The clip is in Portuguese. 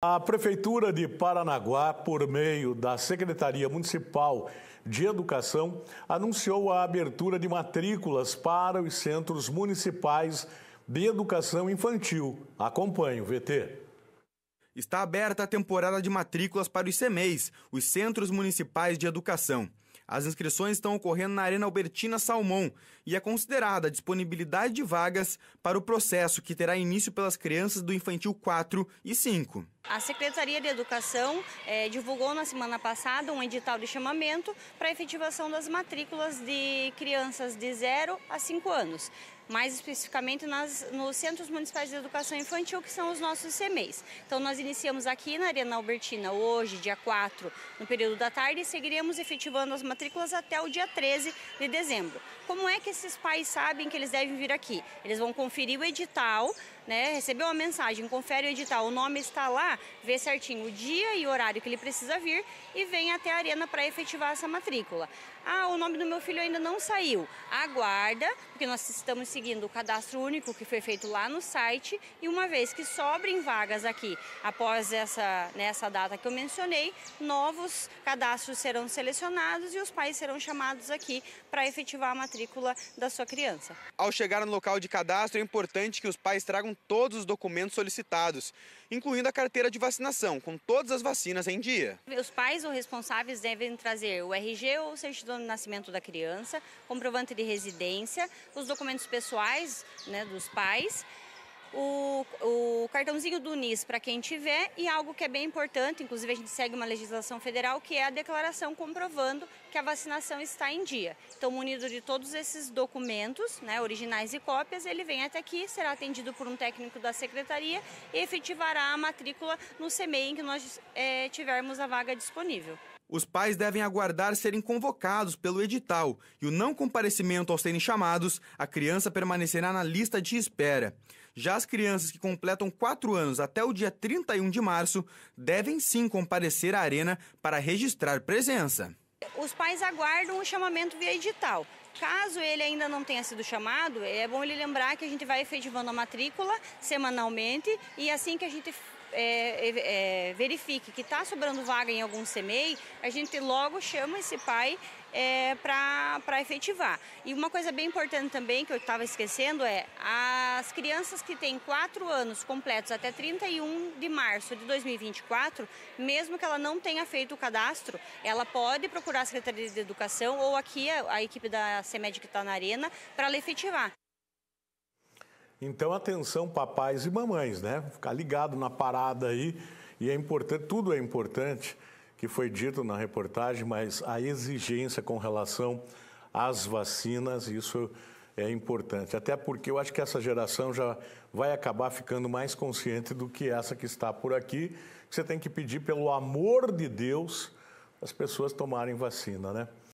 A Prefeitura de Paranaguá, por meio da Secretaria Municipal de Educação, anunciou a abertura de matrículas para os centros municipais de educação infantil. Acompanhe o VT. Está aberta a temporada de matrículas para os CMEIs, os Centros Municipais de Educação. As inscrições estão ocorrendo na Arena Albertina Salmão e é considerada a disponibilidade de vagas para o processo que terá início pelas crianças do infantil 4 e 5. A Secretaria de Educação eh, divulgou na semana passada um edital de chamamento para efetivação das matrículas de crianças de 0 a 5 anos, mais especificamente nas, nos Centros Municipais de Educação Infantil, que são os nossos CMEs. Então, nós iniciamos aqui na Arena Albertina hoje, dia 4, no período da tarde, e seguiremos efetivando as matrículas até o dia 13 de dezembro. Como é que esses pais sabem que eles devem vir aqui? Eles vão conferir o edital, né, recebeu uma mensagem, confere o edital, o nome está lá, vê certinho o dia e o horário que ele precisa vir e vem até a arena para efetivar essa matrícula. Ah, o nome do meu filho ainda não saiu. Aguarda, porque nós estamos seguindo o cadastro único que foi feito lá no site e uma vez que sobrem vagas aqui após essa nessa data que eu mencionei, novos cadastros serão selecionados e os pais serão chamados aqui para efetivar a matrícula da sua criança. Ao chegar no local de cadastro, é importante que os pais tragam todos os documentos solicitados, incluindo a carteira de vacinação, com todas as vacinas em dia. Os pais ou responsáveis devem trazer o RG ou certidão de nascimento da criança, comprovante de residência, os documentos pessoais né, dos pais o, o cartãozinho do NIS para quem tiver e algo que é bem importante, inclusive a gente segue uma legislação federal, que é a declaração comprovando que a vacinação está em dia. Então, munido de todos esses documentos, né, originais e cópias, ele vem até aqui, será atendido por um técnico da secretaria e efetivará a matrícula no CMEI em que nós é, tivermos a vaga disponível. Os pais devem aguardar serem convocados pelo edital e o não comparecimento ao serem chamados, a criança permanecerá na lista de espera. Já as crianças que completam 4 anos até o dia 31 de março devem sim comparecer à arena para registrar presença. Os pais aguardam o chamamento via edital. Caso ele ainda não tenha sido chamado, é bom ele lembrar que a gente vai efetivando a matrícula semanalmente e assim que a gente é, é, verifique que está sobrando vaga em algum CMEI, a gente logo chama esse pai é, para efetivar. E uma coisa bem importante também, que eu estava esquecendo, é as crianças que têm 4 anos completos até 31 de março de 2024, mesmo que ela não tenha feito o cadastro, ela pode procurar a Secretaria de Educação ou aqui a, a equipe da CEMED que está na arena para ela efetivar. Então, atenção, papais e mamães, né? Ficar ligado na parada aí. E é importante, tudo é importante, que foi dito na reportagem, mas a exigência com relação às vacinas, isso é importante. Até porque eu acho que essa geração já vai acabar ficando mais consciente do que essa que está por aqui. Você tem que pedir, pelo amor de Deus, as pessoas tomarem vacina, né?